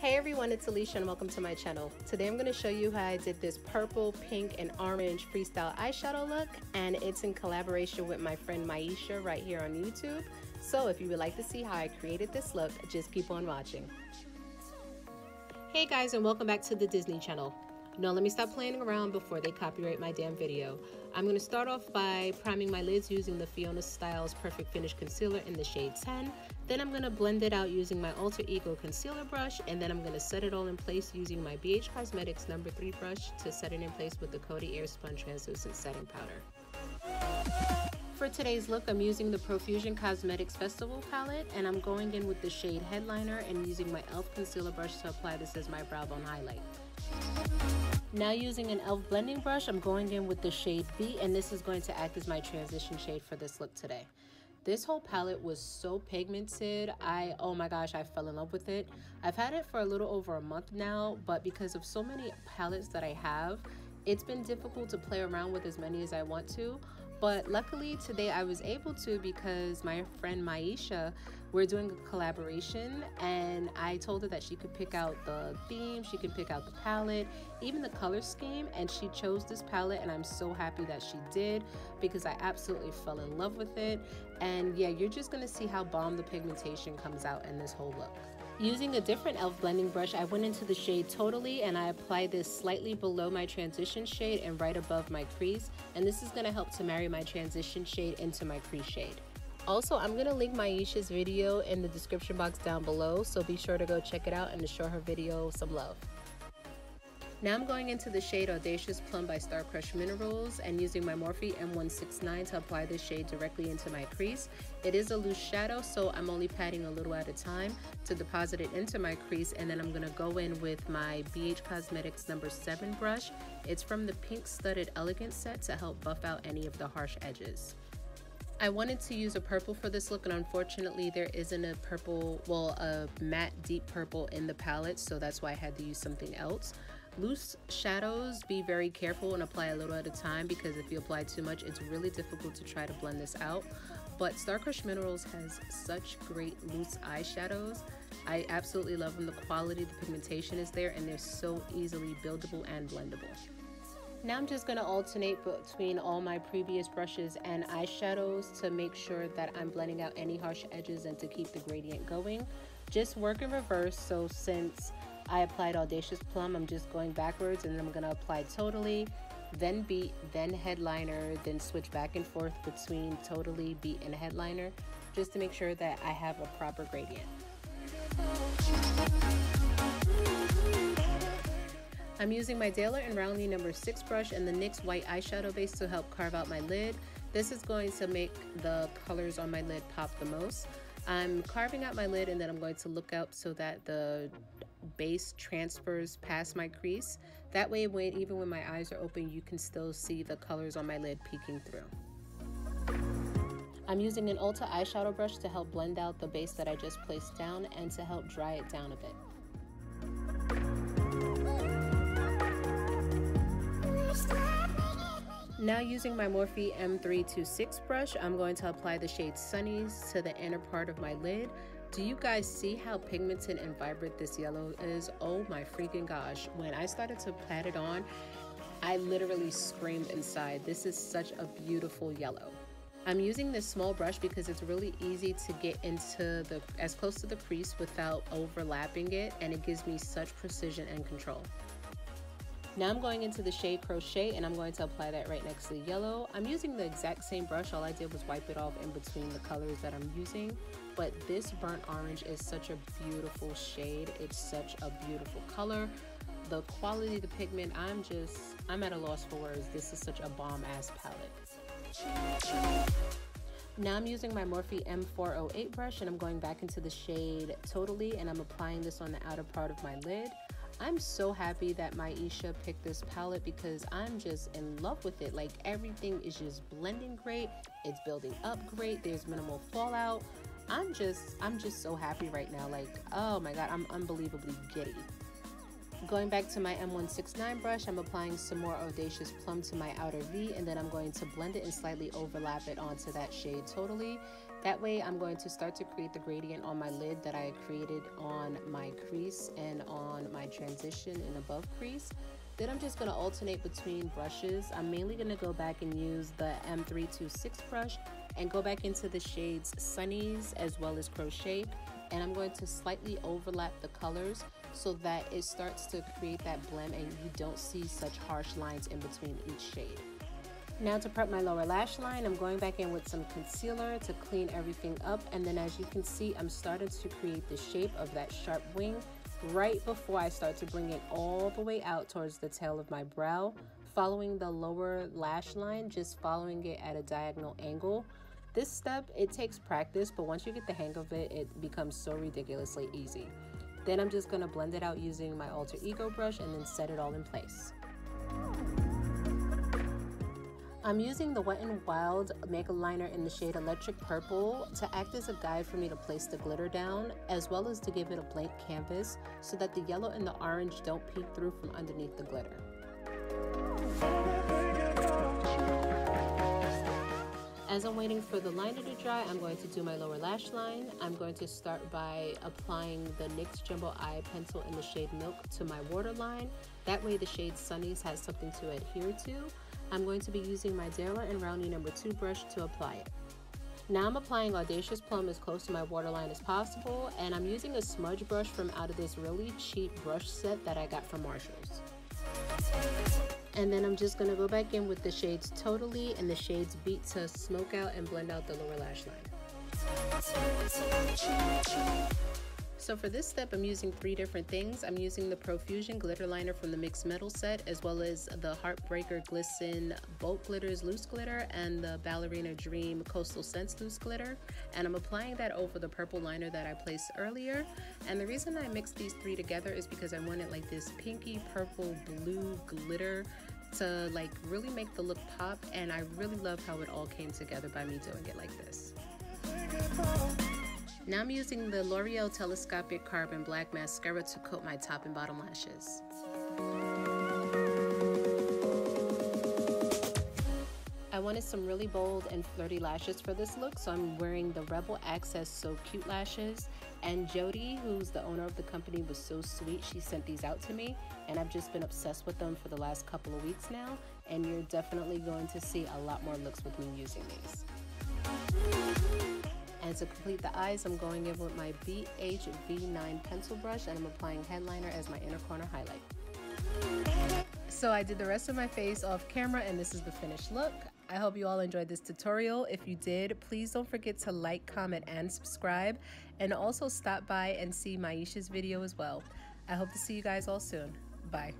Hey everyone, it's Alicia and welcome to my channel. Today I'm going to show you how I did this purple, pink, and orange freestyle eyeshadow look and it's in collaboration with my friend Myesha right here on YouTube. So if you would like to see how I created this look, just keep on watching. Hey guys and welcome back to the Disney Channel. Now let me stop playing around before they copyright my damn video. I'm going to start off by priming my lids using the Fiona Stiles Perfect Finish Concealer in the shade 10. Then I'm going to blend it out using my Alter Ego concealer brush and then I'm going to set it all in place using my BH Cosmetics number 3 brush to set it in place with the Coty Airspun Translucent Setting Powder. For today's look, I'm using the Profusion Cosmetics Festival palette and I'm going in with the shade Headliner and using my e.l.f. concealer brush to apply this as my brow bone highlight. Now using an e.l.f. blending brush, I'm going in with the shade Beat and this is going to act as my transition shade for this look today. This whole palette was so pigmented. I, oh my gosh, I fell in love with it. I've had it for a little over a month now, but because of so many palettes that I have, it's been difficult to play around with as many as I want to. But luckily today I was able to because my friend Myesha, we're doing a collaboration and I told her that she could pick out the theme, she could pick out the palette, even the color scheme and she chose this palette and I'm so happy that she did because I absolutely fell in love with it. And yeah, you're just gonna see how bomb the pigmentation comes out in this whole look. Using a different e.l.f. blending brush, I went into the shade Totally and I applied this slightly below my transition shade and right above my crease. And this is going to help to marry my transition shade into my crease shade. Also, I'm going to link Myesha's video in the description box down below, so be sure to go check it out and to show her video some love. Now I'm going into the shade Audacious Plum by Star Crush Minerals and using my Morphe M169 to apply this shade directly into my crease. It is a loose shadow, so I'm only patting a little at a time to deposit it into my crease and then I'm going to go in with my BH Cosmetics number 7 brush. It's from the Pink Studded Elegance set to help buff out any of the harsh edges. I wanted to use a purple for this look and unfortunately there isn't a purple, well a matte deep purple in the palette so that's why I had to use something else. Loose shadows, be very careful and apply a little at a time because if you apply too much, it's really difficult to try to blend this out. But Star Crush Minerals has such great loose eyeshadows. I absolutely love them. The quality, the pigmentation is there, and they're so easily buildable and blendable. Now I'm just going to alternate between all my previous brushes and eyeshadows to make sure that I'm blending out any harsh edges and to keep the gradient going. Just work in reverse, so since I applied Audacious Plum. I'm just going backwards and I'm gonna apply Totally, then Beat, then Headliner, then switch back and forth between Totally, Beat, and Headliner just to make sure that I have a proper gradient. I'm using my Daler and Rowney number 6 brush and the NYX white eyeshadow base to help carve out my lid. This is going to make the colors on my lid pop the most. I'm carving out my lid and then I'm going to look up so that the base transfers past my crease. That way, when even when my eyes are open, you can still see the colors on my lid peeking through. I'm using an Ulta eyeshadow brush to help blend out the base that I just placed down and to help dry it down a bit. Now using my Morphe M326 brush, I'm going to apply the shade Sunnies to the inner part of my lid. Do you guys see how pigmented and vibrant this yellow is? Oh my freaking gosh. When I started to pat it on, I literally screamed inside. This is such a beautiful yellow. I'm using this small brush because it's really easy to get into the as close to the crease without overlapping it and it gives me such precision and control. Now I'm going into the shade Crochet and I'm going to apply that right next to the yellow. I'm using the exact same brush. All I did was wipe it off in between the colors that I'm using. But this burnt orange is such a beautiful shade. It's such a beautiful color. The quality of the pigment, I'm just, I'm at a loss for words. This is such a bomb ass palette. Now I'm using my Morphe M408 brush and I'm going back into the shade Totally and I'm applying this on the outer part of my lid. I'm so happy that Myesha picked this palette because I'm just in love with it. Like everything is just blending great. It's building up great. There's minimal fallout. I'm just, I'm just so happy right now. Like, oh my God, I'm unbelievably giddy. Going back to my M169 brush, I'm applying some more Audacious Plum to my outer V and then I'm going to blend it and slightly overlap it onto that shade totally. That way I'm going to start to create the gradient on my lid that I created on my crease and on my transition and above crease. Then I'm just going to alternate between brushes. I'm mainly going to go back and use the M326 brush and go back into the shades Sunnies as well as Crochet. And I'm going to slightly overlap the colors so that it starts to create that blend and you don't see such harsh lines in between each shade. Now to prep my lower lash line, I'm going back in with some concealer to clean everything up. And then as you can see, I'm starting to create the shape of that sharp wing right before I start to bring it all the way out towards the tail of my brow, following the lower lash line, just following it at a diagonal angle. This step, it takes practice, but once you get the hang of it, it becomes so ridiculously easy. Then I'm just gonna blend it out using my alter ego brush and then set it all in place. I'm using the Wet n Wild Megaliner in the shade Electric Purple to act as a guide for me to place the glitter down, as well as to give it a blank canvas so that the yellow and the orange don't peek through from underneath the glitter. As I'm waiting for the liner to dry, I'm going to do my lower lash line. I'm going to start by applying the NYX Jumbo Eye Pencil in the shade Milk to my waterline. That way the shade Sunnies has something to adhere to. I'm going to be using my Daler and Rowney number 2 brush to apply it. Now I'm applying Audacious Plum as close to my waterline as possible and I'm using a smudge brush from out of this really cheap brush set that I got from Marshalls. And then I'm just going to go back in with the shades Totally and the shades Beat to smoke out and blend out the lower lash line. So for this step, I'm using three different things. I'm using the Profusion glitter liner from the Mixed Metal set, as well as the Heartbreaker Glisten Bulk Glitters Loose Glitter and the Ballerina Dream Coastal Scents Loose Glitter. And I'm applying that over the purple liner that I placed earlier. And the reason I mixed these three together is because I wanted like this pinky purple blue glitter to like really make the look pop and I really love how it all came together by me doing it like this. Now I'm using the L'Oreal Telescopic Carbon Black Mascara to coat my top and bottom lashes. I wanted some really bold and flirty lashes for this look, so I'm wearing the Rebal Access So Cute lashes. And Jody, who's the owner of the company, was so sweet. She sent these out to me, and I've just been obsessed with them for the last couple of weeks now. And you're definitely going to see a lot more looks with me using these. And to complete the eyes, I'm going in with my BHV9 pencil brush and I'm applying headliner as my inner corner highlight. So I did the rest of my face off camera and this is the finished look. I hope you all enjoyed this tutorial. If you did, please don't forget to like, comment, and subscribe. And also stop by and see Myesha's video as well. I hope to see you guys all soon. Bye.